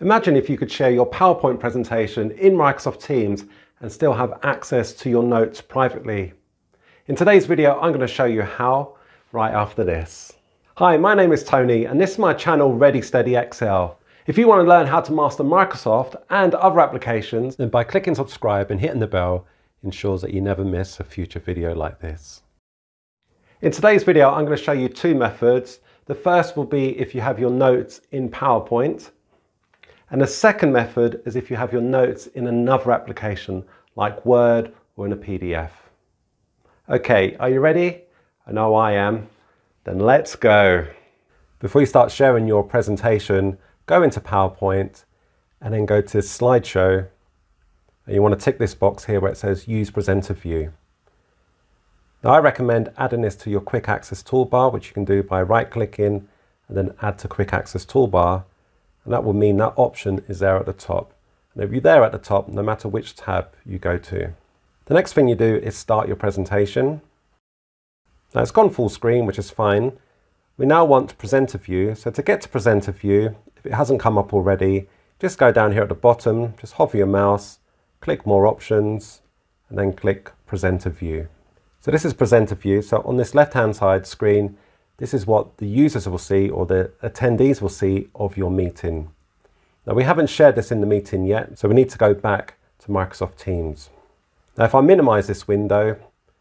Imagine if you could share your PowerPoint presentation in Microsoft Teams and still have access to your notes privately. In today's video, I'm going to show you how right after this. Hi, my name is Tony and this is my channel Ready Steady Excel. If you want to learn how to master Microsoft and other applications, then by clicking subscribe and hitting the bell ensures that you never miss a future video like this. In today's video, I'm going to show you two methods. The first will be if you have your notes in PowerPoint and the second method is if you have your notes in another application like Word or in a PDF. Okay, are you ready? I know I am. Then let's go. Before you start sharing your presentation, go into PowerPoint and then go to slideshow. And you want to tick this box here where it says use presenter view. Now I recommend adding this to your quick access toolbar, which you can do by right clicking and then add to quick access toolbar and that will mean that option is there at the top. And if you're there at the top, no matter which tab you go to. The next thing you do is start your presentation. Now it's gone full screen, which is fine. We now want to presenter view. So to get to presenter view, if it hasn't come up already, just go down here at the bottom, just hover your mouse, click more options, and then click presenter view. So this is presenter view. So on this left-hand side screen, this is what the users will see or the attendees will see of your meeting. Now we haven't shared this in the meeting yet, so we need to go back to Microsoft Teams. Now if I minimize this window,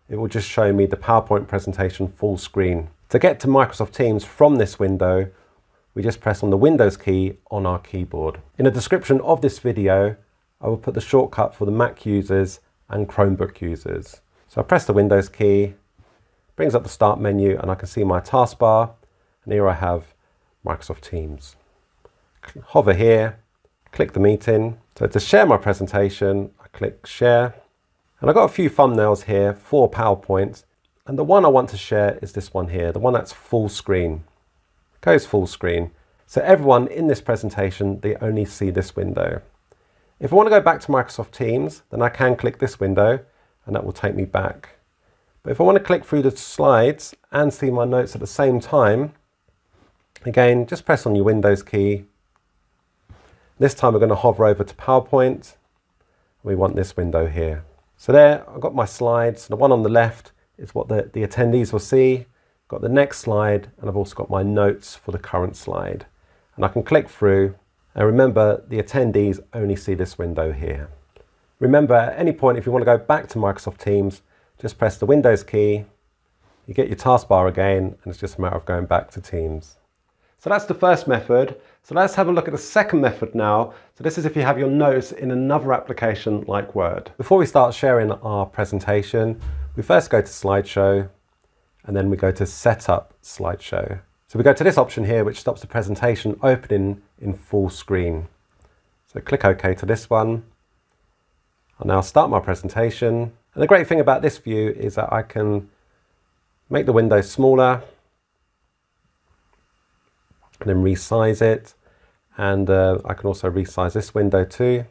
it will just show me the PowerPoint presentation full screen. To get to Microsoft Teams from this window, we just press on the Windows key on our keyboard. In the description of this video, I will put the shortcut for the Mac users and Chromebook users. So I press the Windows key, brings up the start menu and I can see my taskbar and here I have Microsoft Teams. Hover here, click the meeting. So to share my presentation, I click share. And I've got a few thumbnails here for PowerPoint. And the one I want to share is this one here, the one that's full screen. Goes full screen. So everyone in this presentation, they only see this window. If I want to go back to Microsoft Teams, then I can click this window and that will take me back but if I want to click through the slides and see my notes at the same time, again, just press on your Windows key. This time we're going to hover over to PowerPoint. We want this window here. So there, I've got my slides. The one on the left is what the, the attendees will see. Got the next slide, and I've also got my notes for the current slide. And I can click through. And remember, the attendees only see this window here. Remember, at any point, if you want to go back to Microsoft Teams, just press the Windows key, you get your taskbar again, and it's just a matter of going back to Teams. So that's the first method. So let's have a look at the second method now. So this is if you have your notes in another application like Word. Before we start sharing our presentation, we first go to Slideshow, and then we go to Setup Slideshow. So we go to this option here, which stops the presentation opening in full screen. So click OK to this one. I'll now start my presentation. And the great thing about this view is that I can make the window smaller and then resize it. And uh, I can also resize this window too.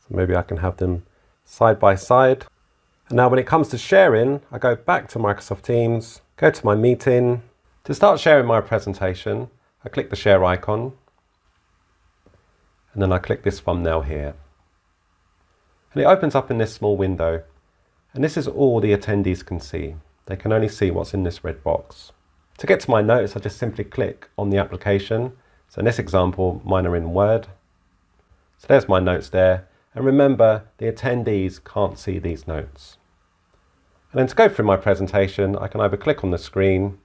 So maybe I can have them side by side. And now when it comes to sharing, I go back to Microsoft Teams, go to my meeting. To start sharing my presentation, I click the share icon and then I click this thumbnail here. And it opens up in this small window. And this is all the attendees can see. They can only see what's in this red box. To get to my notes, I just simply click on the application. So in this example, mine are in Word. So there's my notes there. And remember, the attendees can't see these notes. And then to go through my presentation, I can either click on the screen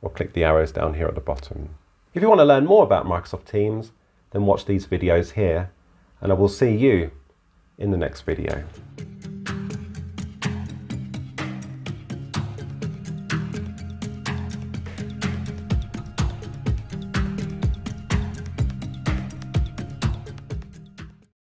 or click the arrows down here at the bottom. If you want to learn more about Microsoft Teams, then watch these videos here, and I will see you in the next video.